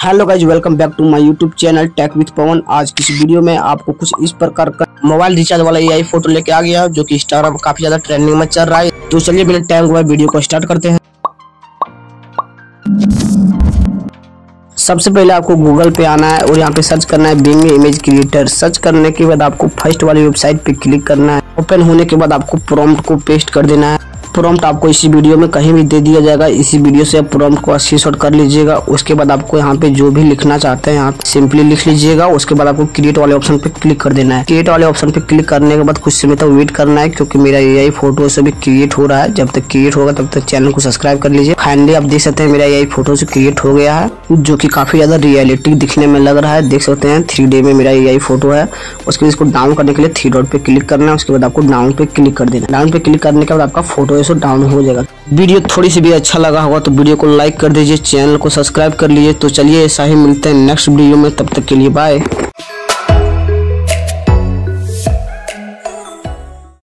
Hello guys welcome back to my YouTube channel tech with Pawan आज की इस video में आपको कुछ इस प्रकार का मोबाइल रिचार्ज वाला एआई फ़ोटो लेके आ गया जो कि इंस्टाग्राम काफ़ी ज़्यादा ट्रेंडिंग में चल रहा है। तो चलिए बिना टाइम हुआ वीडियो को स्टार्ट करते हैं। सबसे पहले आपको गूगल पे आना है और यहाँ पे सर्च करना है बिंग इमेज क्रिएटर सर्च करने के बाद आपको फ़र्स्ट वाली वेबसाइट पे क्लिक करना है। ओपन होने के बाद आपको प्रॉम्प्ट को पेस्ट कर देना है। प्रॉम्प्ट आपको इसी वीडियो में कहीं भी दे दिया जाएगा। इसी वीडियो से आप प्रॉम्प्ट को अच्छी शॉट कर लीजिएगा। उसके बाद आपको यहाँ पे जो भी लिखना चाहते हैं, यहाँ सिंपली लिख लीजिएगा। उसके बाद आपको क्रिएट वाले ऑप्शन पे क्लिक कर देना है। क्रिएट वाले ऑप्शन पे क्लिक करने के बाद कुछ समय तक वेट करना है, क्योंकि मेरा ए फ़ोटो से भी क्रिएट हो रहा है। जब तक क्रिएट होगा, तब तक चैनल को सब्सक्राइब कर लीजिए। फाइनली आप देख सकते हैं मेरा ए फ़ोटो से क्रिएट हो गया है, जो की काफ़ी ज़्यादा रियलिटी दिखने में लग रहा है। देख सकते हैं थ्री डे में मेरा ए फ़ोटो है। उसके बाद इसको डाउन करने के लिए थ्री डॉट पे क्लिक करना है। उसके बाद आपको डाउन पे क्लिक कर देना डाउन पे क्लिक करने के बाद आपका फ़ोटो डाउन हो जाएगा। वीडियो थोड़ी सी भी अच्छा लगा होगा तो वीडियो को लाइक कर दीजिए चैनल को सब्सक्राइब कर लीजिए। तो चलिए ऐसा ही मिलते हैं नेक्स्ट वीडियो में, तब तक के लिए बाय